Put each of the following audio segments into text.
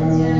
Yes.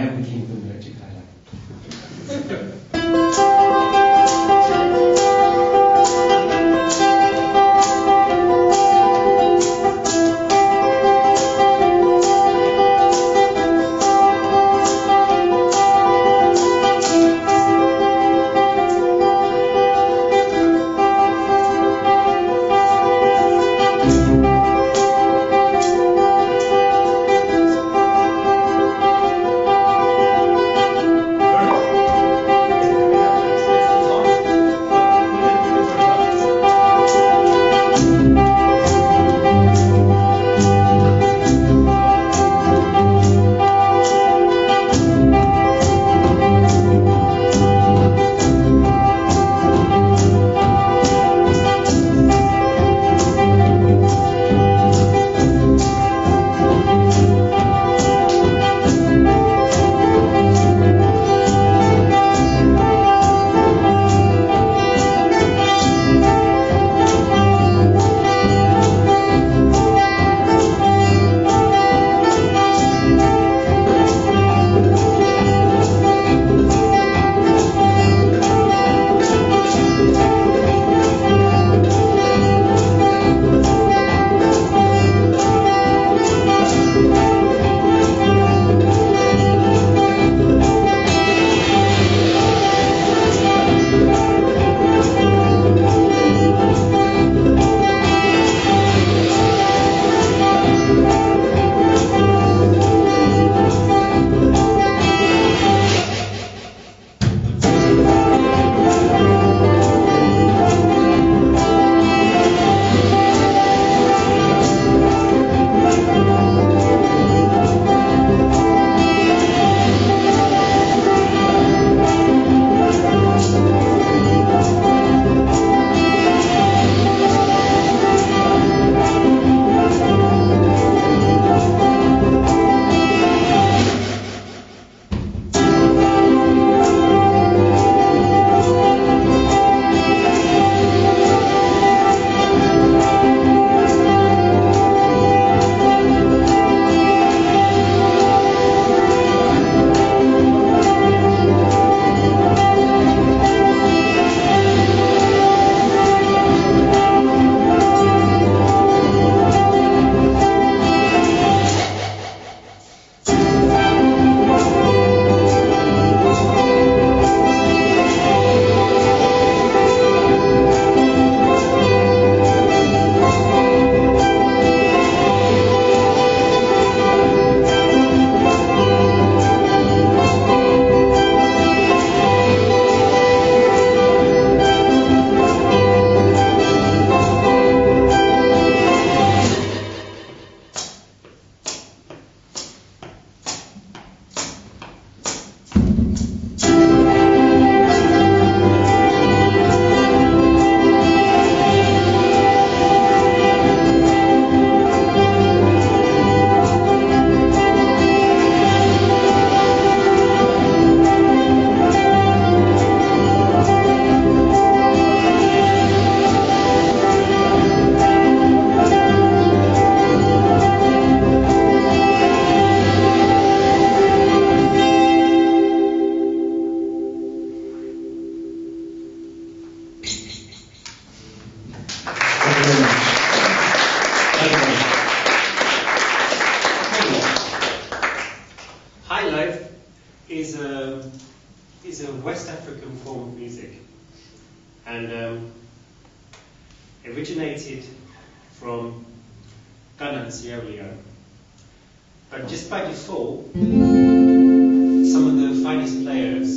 Everything. But just by default, some of the finest players,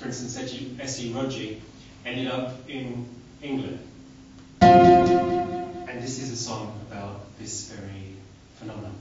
for instance, S.E. Rogie, ended up in England. And this is a song about this very phenomenon.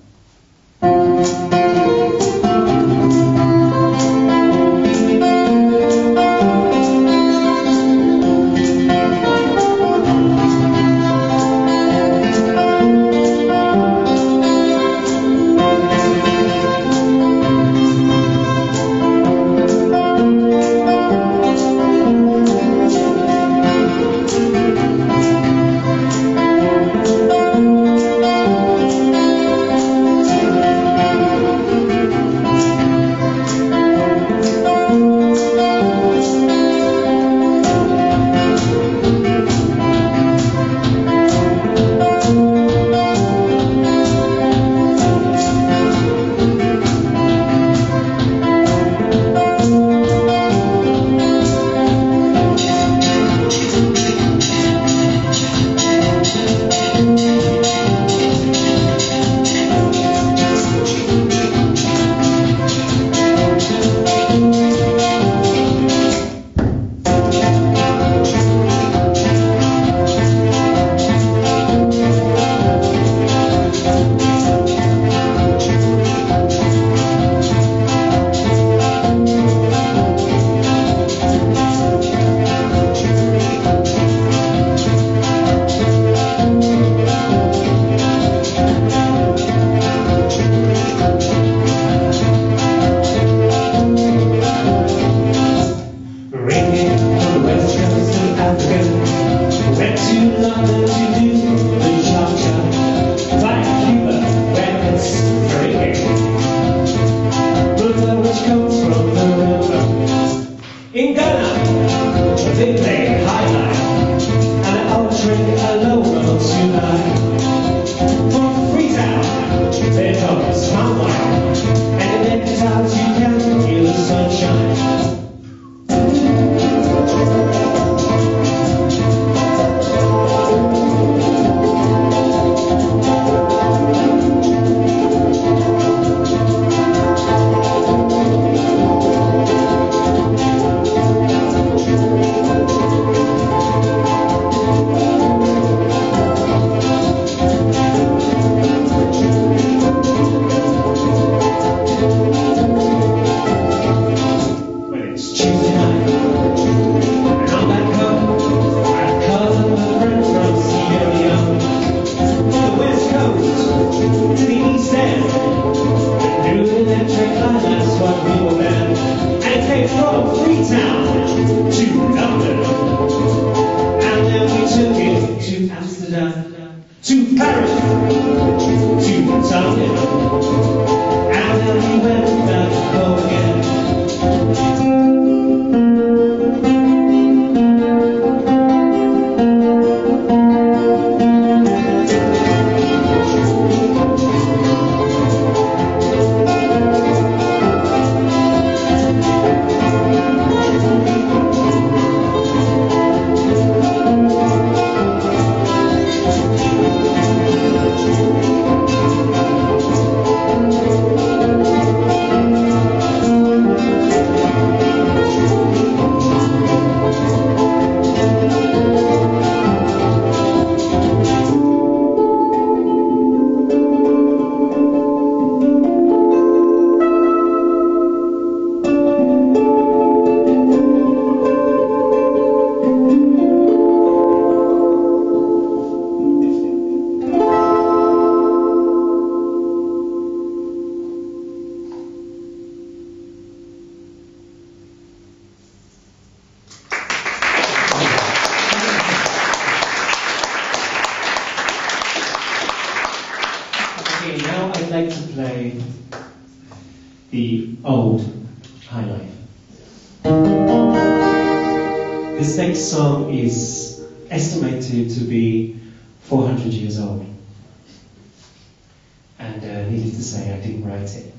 To say I didn't write it.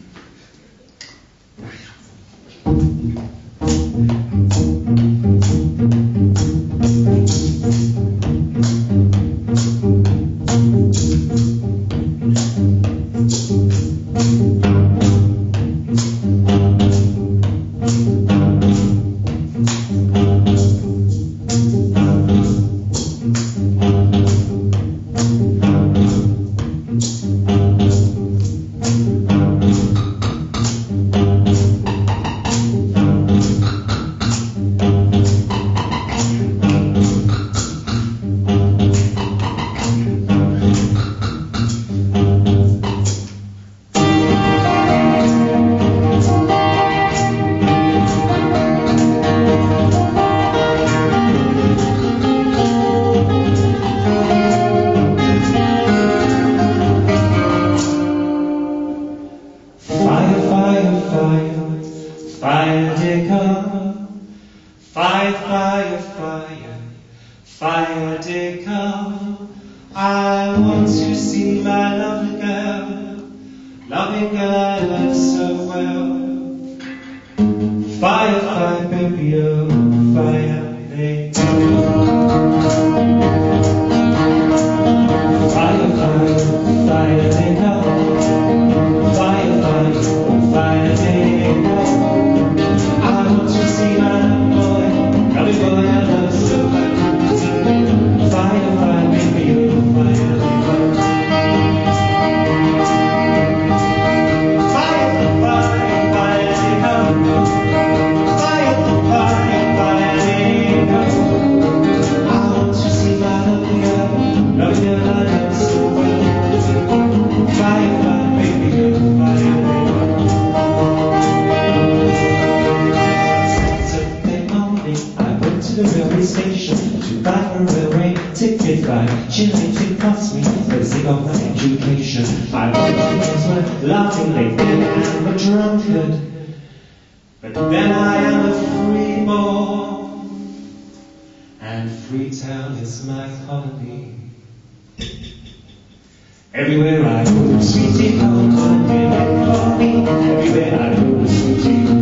trust me, basic of my education. I was laughing I and a drunkard. But then I am a free and and Freetown is my colony. Everywhere I go, sweetie, come, come, come, come, everywhere I go, sweetie.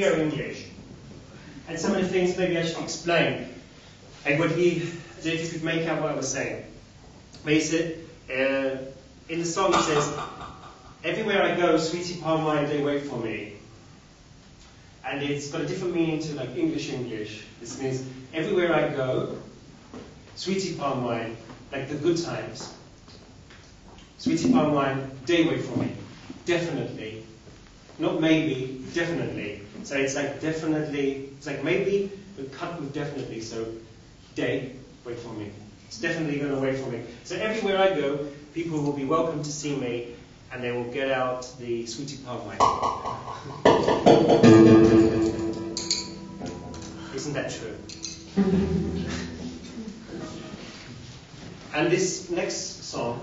Creole English, and some of the things maybe I should explain. And what he, as if you could make out what I was saying. He said, uh, in the song it says, "Everywhere I go, sweetie palm wine, they wait for me." And it's got a different meaning to like English English. This means everywhere I go, sweetie palm wine, like the good times. Sweetie palm wine, they wait for me. Definitely. Not maybe, definitely. So it's like definitely, it's like maybe, but cut with definitely. So day, wait for me. It's definitely going to wait for me. So everywhere I go, people will be welcome to see me and they will get out the sweetie palm. Isn't that true? and this next song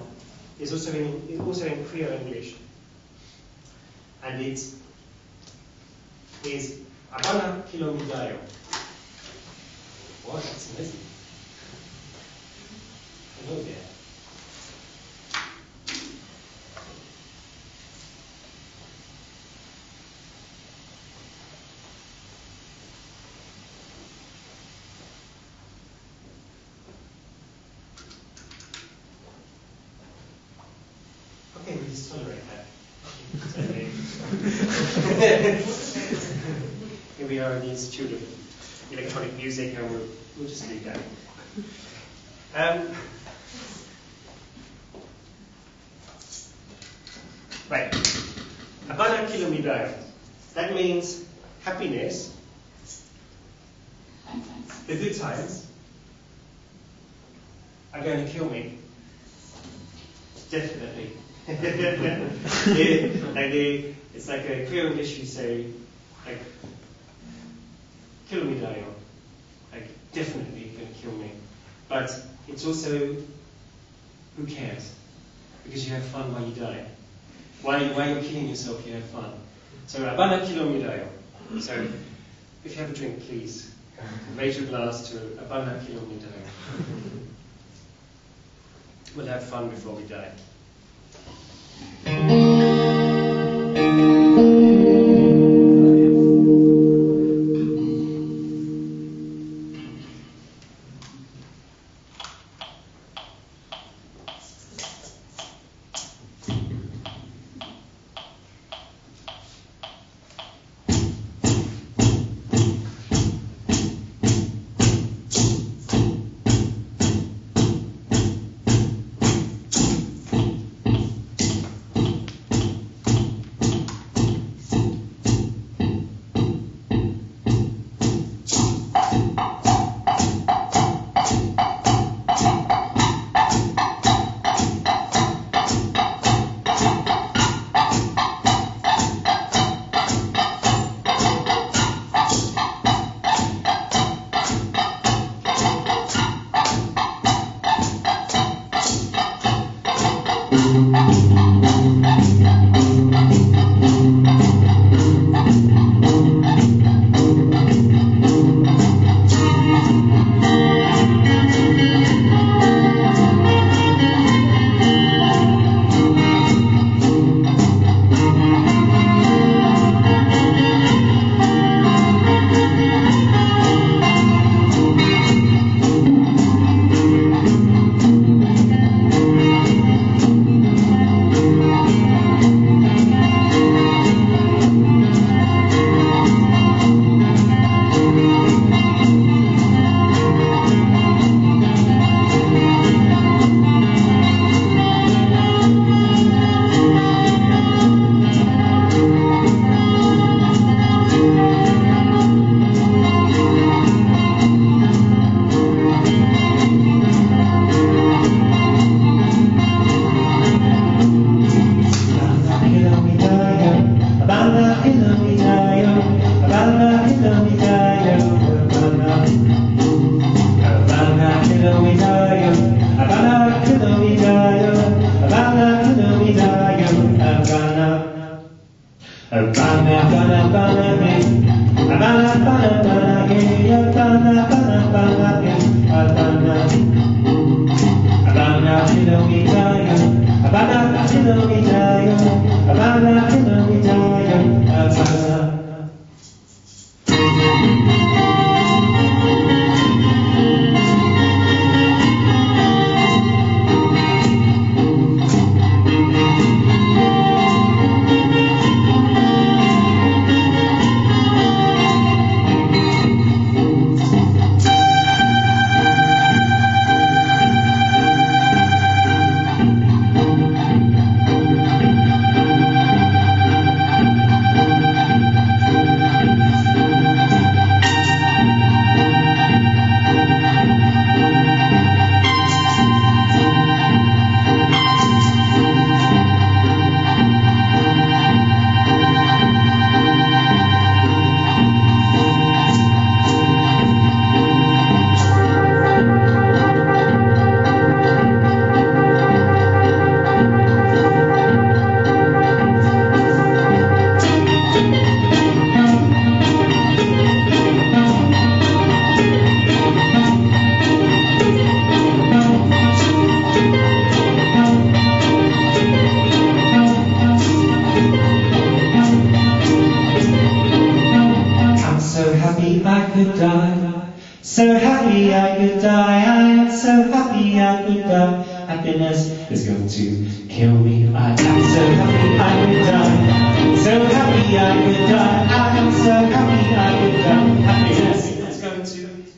is also in, also in Creole English. And it is Abana Kilomidayo. Wow, oh, that's amazing. Hello there. Okay, we just tolerate that. It's okay. Here we are in the Institute of Electronic Music, and we'll, we'll just leave that. Um, right. Abana Kilomidayo. That means happiness, the good times, are going to kill me. Definitely. Yeah, like they, it's like a Creole English you say, like, kill me, Dayo. Like, definitely gonna kill me. But it's also, who cares? Because you have fun while you die. While, while you're killing yourself, you have fun. So, Abana kilo mi dayo. So, if you have a drink, please raise your glass to Abana kilo mi dayo. We'll have fun before we die.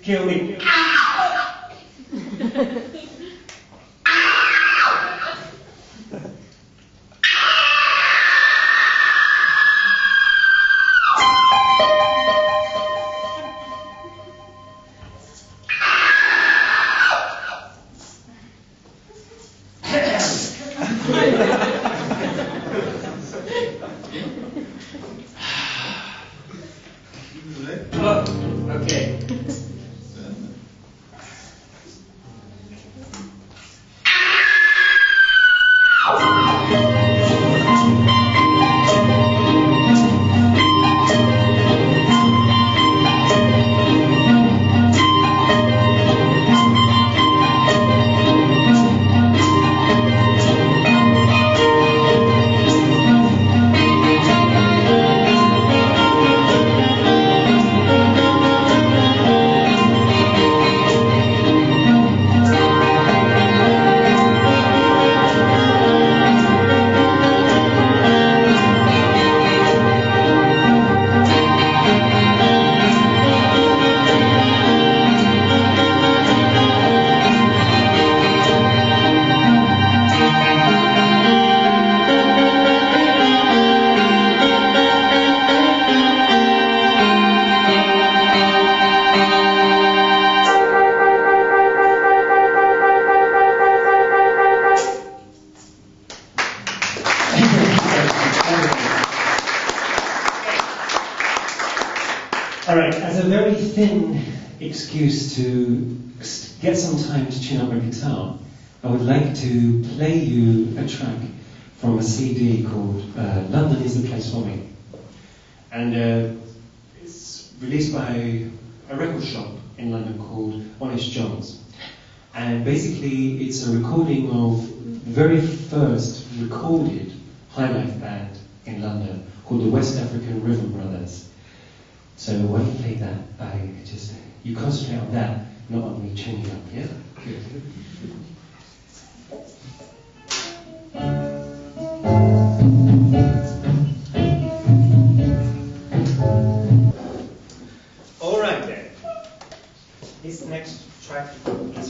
Kill me. excuse to get some time to tune up my guitar, I would like to play you a track from a CD called uh, London is the Place for Me. And uh, it's released by a record shop in London called Honest John's. And basically, it's a recording of the very first recorded high life band in London called the West African Rhythm Brothers. So when you play that, I just you concentrate on that, not on me changing up. Yeah. Good. All right then. This next track is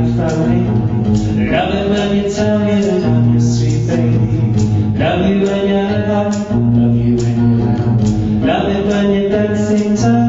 you finally. Love it when you tell me that I'm your sweet baby. Love you when you're out. Love you when you're out. Love it when you're dancing.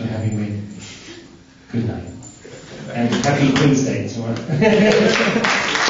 for having me. Good night. And happy Queen's Day tomorrow.